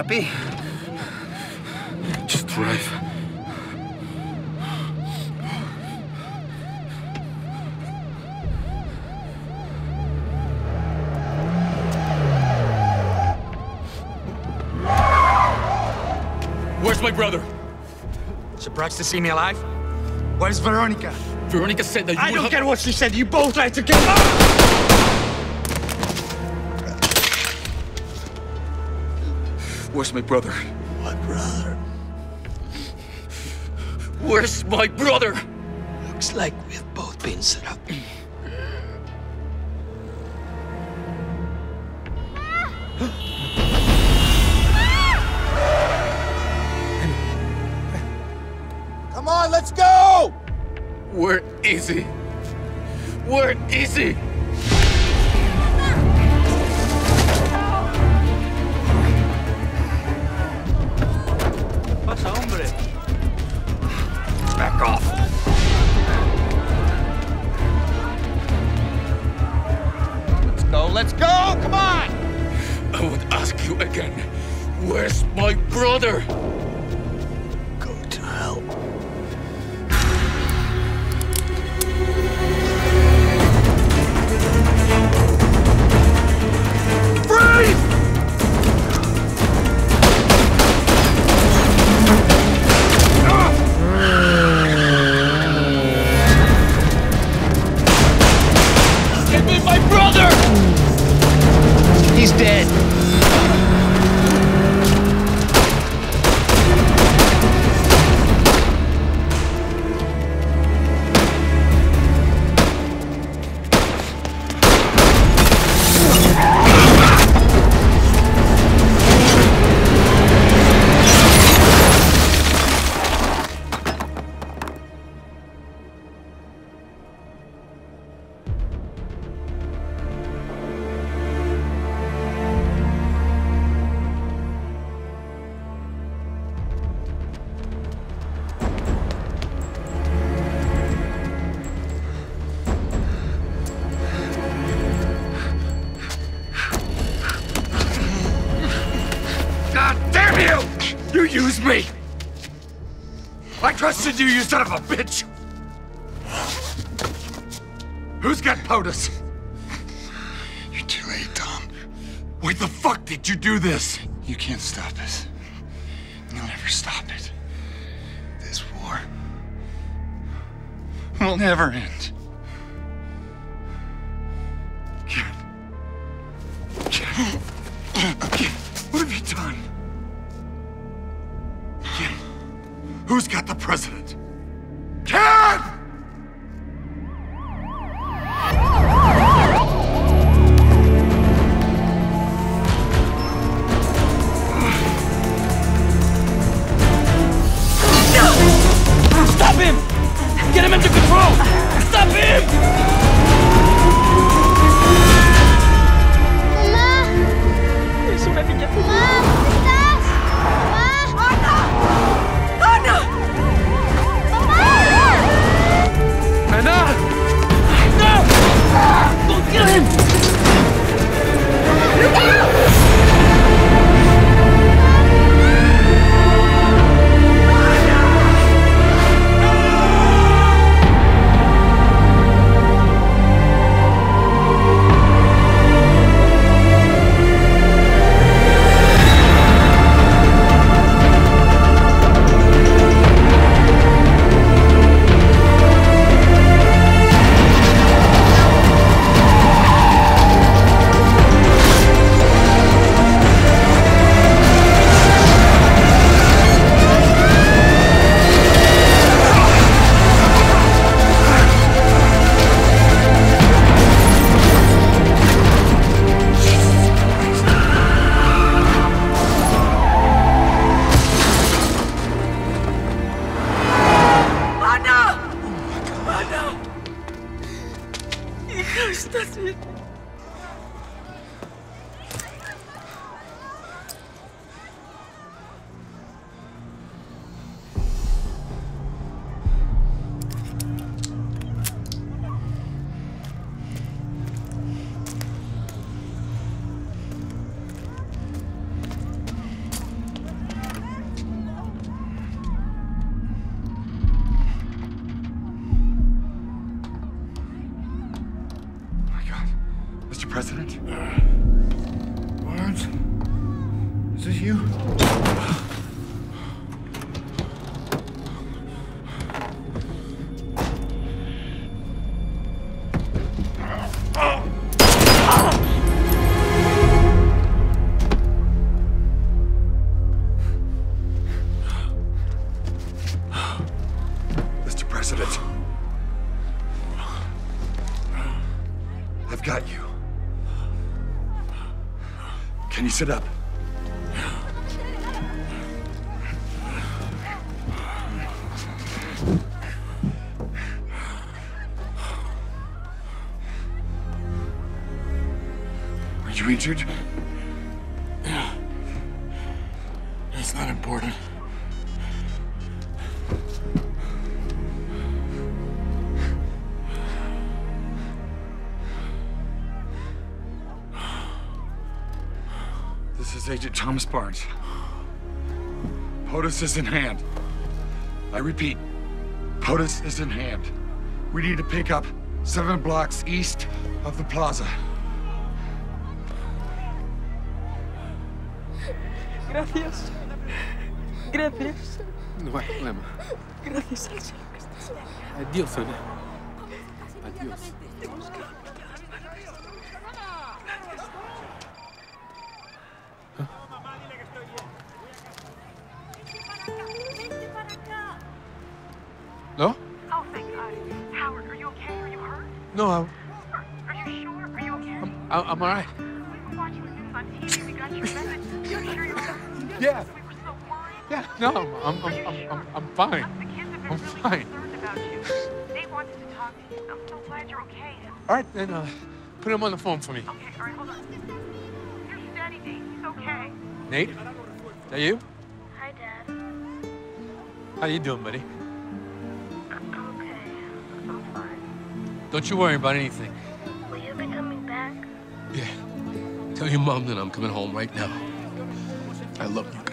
Happy? Just drive. Where's my brother? Surprised to see me alive? Where's Veronica? Veronica said that you I don't care what she said. You both lied to Where's my brother? My brother. Where's my brother? Looks like we've both been set up. Come on, let's go! Where is he? Where is he? Ask you again. Where's my brother? Go to hell. Give me my brother! He's dead. You me! I trusted you, you son of a bitch! Who's got POTUS? You're too late, Tom. Why the fuck did you do this? You can't stop us. You'll never stop it. This war will never end. Ken. Ken. Ken, President? Uh, Barnes? Is this you? Sit up? Are you injured? Yeah. It's not important. Agent Thomas Barnes. POTUS is in hand. I repeat, POTUS is in hand. We need to pick up seven blocks east of the plaza. Gracias. Gracias. No hay problema. Gracias al Señor que estás. Adiós, Ana. Adiós. No, I'm, Are you sure? Are you okay? I'm, I'm all right. We were watching the news on TV. We got your message. You sure you're? Yeah. We were so worried. Yeah, no, I'm, I'm, I'm, I'm, I'm, I'm fine. The kids have been I'm really fine. concerned about you. They wanted to talk to you. I'm so glad you're okay. All right, then uh, put him on the phone for me. Okay, all right, hold on. Nate. He's okay. Nate? Is that you? Hi, Dad. How you doing, buddy? Don't you worry about anything. Will you be coming back? Yeah. Tell your mom that I'm coming home right now. I love you